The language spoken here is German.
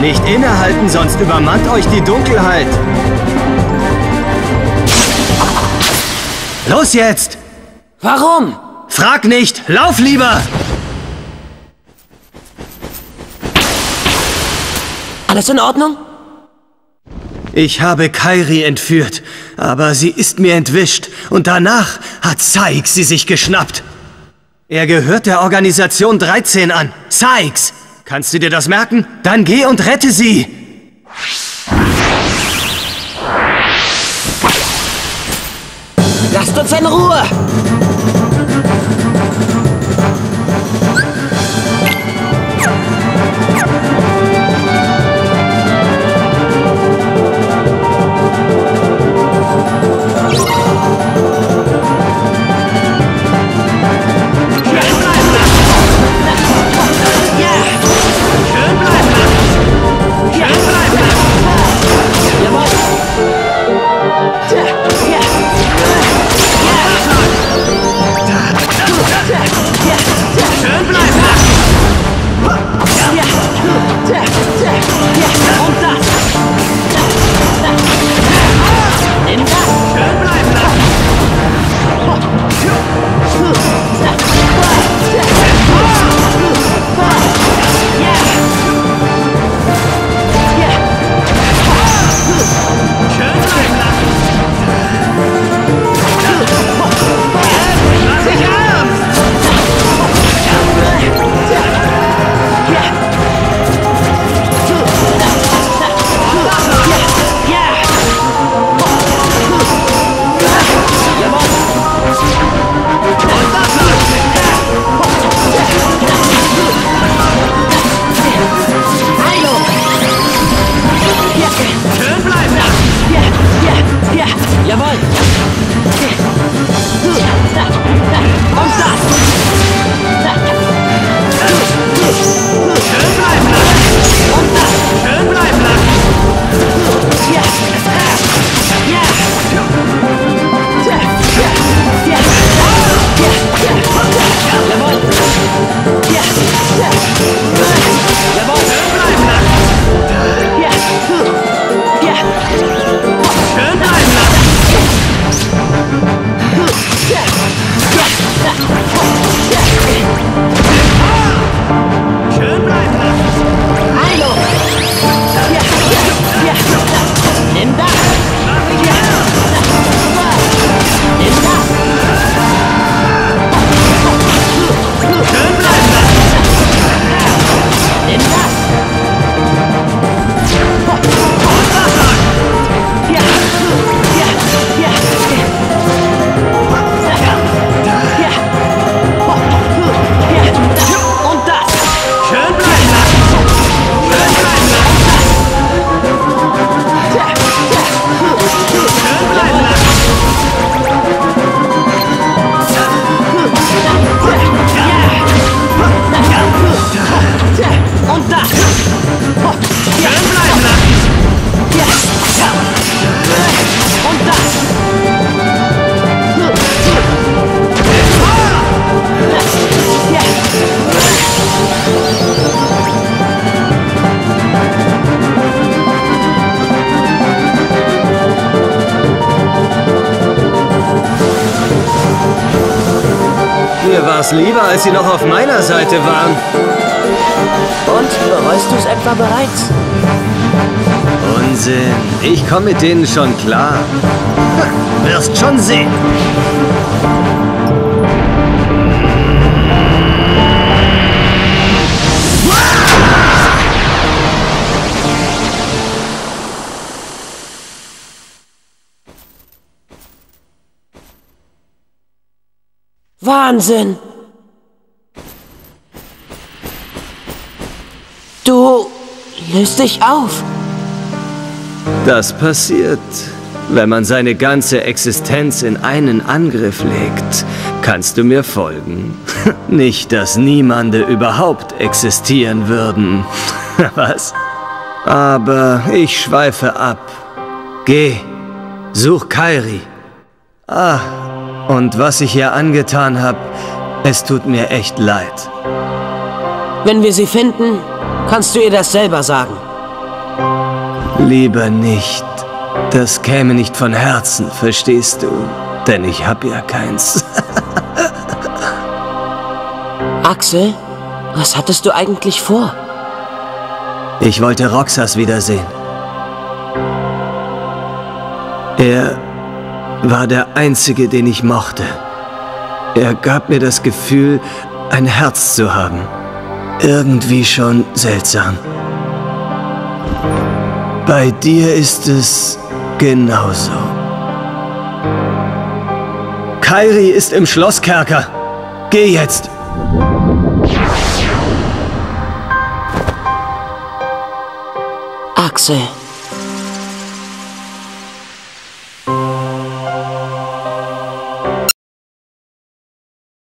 Nicht innehalten, sonst übermannt euch die Dunkelheit. Los jetzt! Warum? Frag nicht! Lauf lieber! Alles in Ordnung? Ich habe Kairi entführt, aber sie ist mir entwischt und danach hat Sykes sie sich geschnappt. Er gehört der Organisation 13 an. Sykes! Kannst du dir das merken? Dann geh und rette sie! Lasst uns in Ruhe! Mir war's lieber, als sie noch auf meiner Seite waren. Und bereust du es etwa bereits? Unsinn. Ich komme mit denen schon klar. Wirst schon sehen. Wahnsinn! Du löst dich auf. Das passiert, wenn man seine ganze Existenz in einen Angriff legt. Kannst du mir folgen? Nicht, dass niemande überhaupt existieren würden. Was? Aber ich schweife ab. Geh, such Kairi. Ah, und was ich ihr angetan habe, es tut mir echt leid. Wenn wir sie finden, kannst du ihr das selber sagen. Lieber nicht. Das käme nicht von Herzen, verstehst du? Denn ich hab ja keins. Axel, was hattest du eigentlich vor? Ich wollte Roxas wiedersehen. Er war der Einzige, den ich mochte. Er gab mir das Gefühl, ein Herz zu haben. Irgendwie schon seltsam. Bei dir ist es genauso. Kairi ist im Schlosskerker. Geh jetzt! Axel.